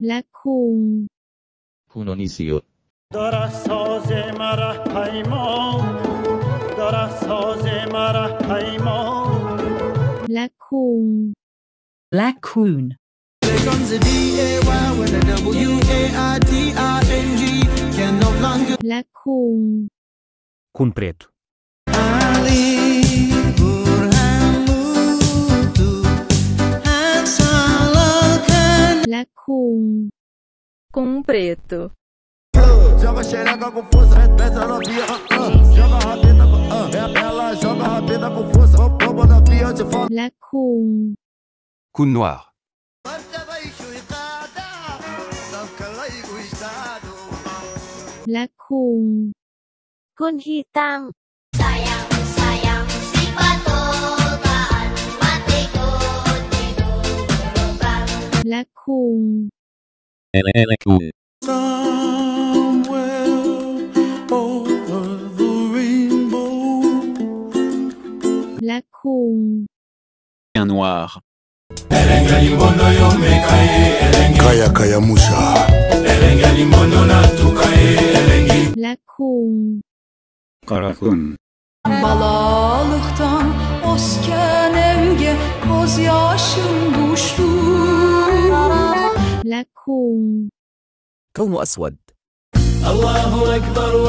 Black Kung. Hunonisiot. داره ساز مرا پیما داره ساز مرا پیما Black Coon a D-A-Y a Preto Ali com com um preto. Joga xereca com força, essa novinha, ah, ah. joga rabeta com, ah, é ela joga rabeta com força, na fria de fome. La com com noir. La com com และคุง Somewhere over the rainbow และคุง Un noir. Kaya kaya musha. และคุง Karakun. Balalıktan osken evge koz yaşım düştü. كون أسود. الله أكبر